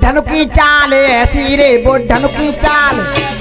बुढ़न की चाल ऐसी रे वो की चाल।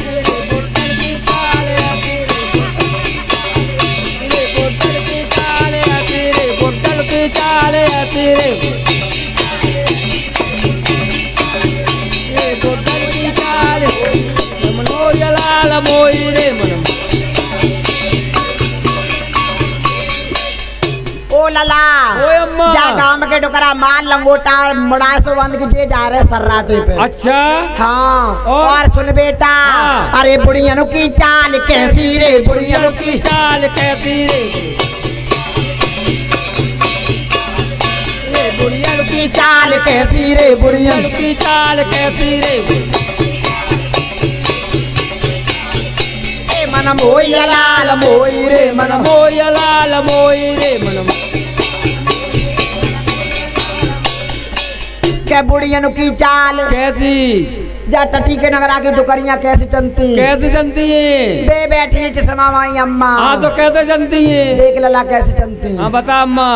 ओ लला ओए अम्मा। जा गाँव के डोकरा माल लंगोटा मुड़ासो बंद के जे जा रहे सर्राटे पे अच्छा हाँ और? सुन बेटा हाँ। अरे बुढ़ियन की चाल कैसी रे बुढ़ियन की चाल कहती रे बुढ़िया की चाल कैसी रे बुढ़ियन की चाल कहती रे ए मन मोई लाल मोई रे मन मोई मोय लाल मोय रे मन के बुढ़ियन की चाल? कैसी? जा टटी के नगरा की डुकरियाँ कैसे चलती? कैसे जनती है? बे बैठी है चश्मा माई अम्मा। हाँ तो कैसे जनती है? देख लला कैसे चलती हाँ बता अम्मा।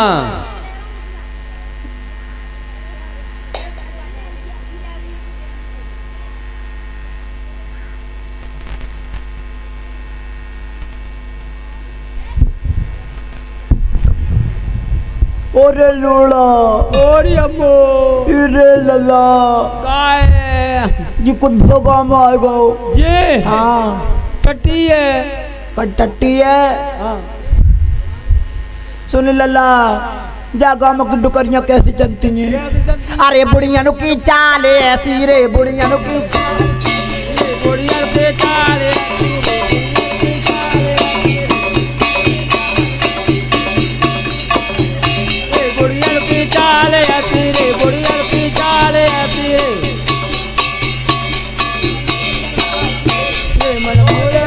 ओरे लोड़ा ओरी अम्मो। इरे लला। काय जी कुछ भोगा में आ गो जे। हाँ। कटी है। कट टट्टी है। हाँ। सुन लला जा गाँव की डुकरियाँ कैसे चलती हैं? कैसे जनती अरे की चाल ऐसी रे बुढ़ियन की चाल। बुढ़िया से चाल रे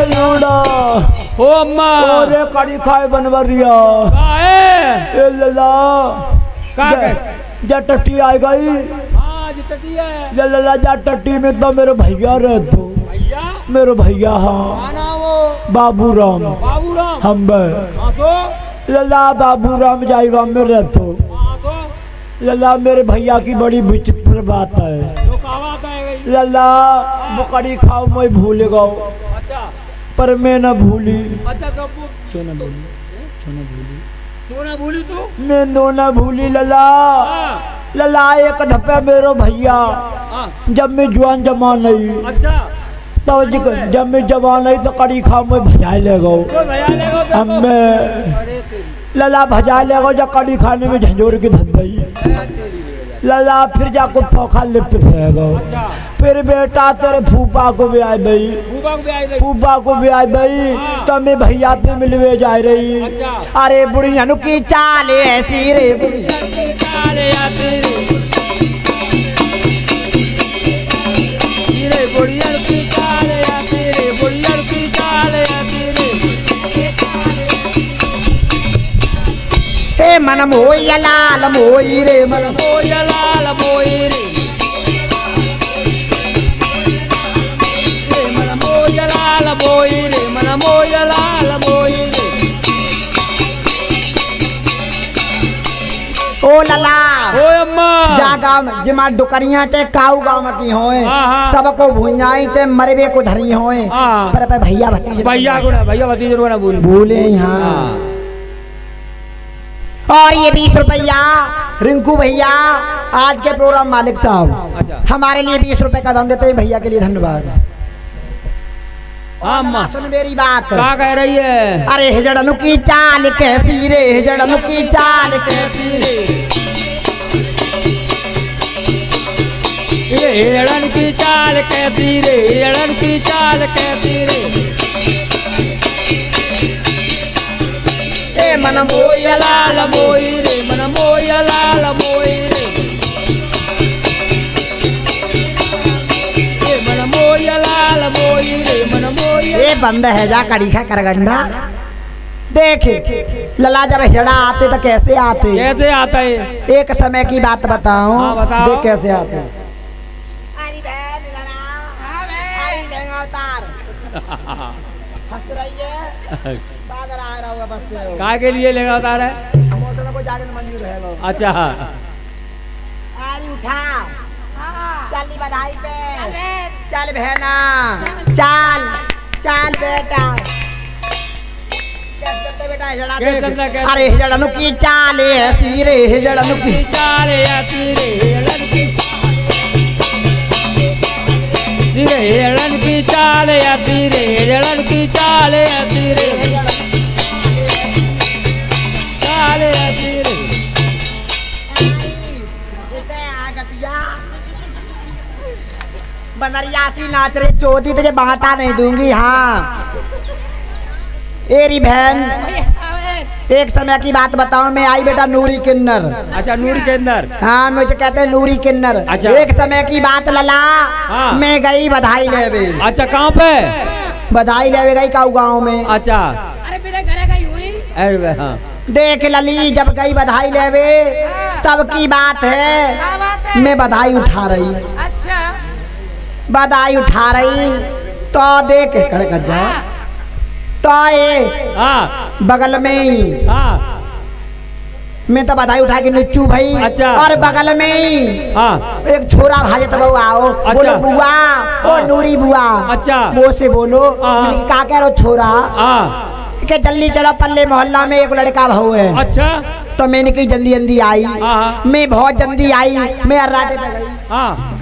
लोड़ा। अम्मा। ओरे कड़ी खाए बनवरिया। ए लला। का आ गई। हाँ है लला में तो मेरे भैया रहते भैया? मेरे भैया हाँ। बाबू राम। बाबू राम? हम हाँ तो? लला बाबू राम जाएगा में रहते हाँ तो? लला मेरे भैया की बड़ी विचित्र बात है। तो कहा लला बुकड़ी खाओ मैं भूल गो अच्छा पर मैं न भूली। अच्छा तो क्यों न भूली? क्यों न भूली? भूली तू? मैं नो न भूली लला। हाँ। लला एक धप्पा मेरो भैया। हाँ। जब मैं जवान जमा नहीं। अच्छा। तो जब मैं जवान नहीं तो कड़ी खाओ मैं भजाए ले गो। हमें लला भजाए ले गो जब कड़ी खाने में झंझोर की धन गई। लला फिर जाको पोखा लिप रहेगा अच्छा। फिर बेटा तेरे फूफा को भी आई गई फूफा को भी आ गई तो मैं भैया से मिलवे जा रही। अच्छा। अरे बुढ़ियन की चाल ऐसी रे बुढ़िया की चाले बुढ़िया की हे लाल मोई रे मन मोया जा गाँव जिमा डुकरियाँ चे काऊ गाँव की होए। हाँ, हाँ। सबको भुंजाई ते मरबे को धरी होए। हाँ। पर पे भैया भतीजे भैया को ना भैया भतीजे को ना बोल। भूले यहाँ। और ये बीस रुपया रिंकू भैया आज के प्रोग्राम मालिक साहब। अच्छा। हमारे लिए बीस रुपए का दान देते हैं भैया के लिए धन्यवाद। सुन मेरी बात। क्या कह रही है? अरे हिजड़नु की चाल कैसी रे हिजड़नु की चाल कैसी रे। ये हिरण की चाल कहती रे हिरण की चाल कहती रे। ए मन मोया लाल मोई रे मन मोया लाल मोई रे। ए मन मोया लाल मोई रे मन मोया ये बंद है जा कड़ी खा करगंडा देख लला जब हिजड़ा आते तो कैसे आते? कैसे आता? है एक समय की बात बताऊँ हाँ, बताओ। देख कैसे आते। हंस रही है। बादल आ रहा होगा बस से। काय के लिए लेगा रहा है? मौसम को जाने मंजूर है वो। अच्छा। आरी उठा। हाँ। चल बधाई पे। चल बहना। चल। चल। बेटा? अरे हिजड़नु की चाल ऐसी रे हिजड़नु की चाल आती रे हिरण की रे हिरण की चाल आती रे जड़न की चाल आती रे चाल बनरियासी नाच रही चोदी तुझे बांटा नहीं दूँगी हाँ। एरी बहन। एक समय की बात बताऊँ मैं आई बेटा नूरी किन्नर। अच्छा नूर के अंदर हाँ मुझे कहते हैं नूरी किन्नर। अच्छा। एक समय की बात लला हाँ। मैं गई बधाई लेवे। अच्छा कहाँ पे? बधाई लेवे गई काऊ गाँव में। अच्छा। अरे बेटा घरे गई हुई। अरे हाँ। देख लली जब गई बधाई लेवे तब की बात है बात है? मैं बधाई उठा रही। अच्छा। बधाई उठा रही। तो देख कड़क जा। तो ये हाँ। बगल में ही। हाँ। मैं तो बधाई उठा के नुच्चू भाई। अच्छा। और बगल में ही। हाँ। एक छोरा भाजे तो बहू आओ। अच्छा। बोलो बुआ। ओ हाँ। नूरी बुआ। अच्छा। वो से बोलो। हाँ। मैंने कहा, का कह रहे हो छोरा? के जल्दी चलो पल्ले मोहल्ला में एक लड़का भाऊ है। अच्छा। तो मैंने कही जल्दी जल्दी आई। मैं बहुत जल्दी आई। मैं अर्राटे पे गई। हाँ।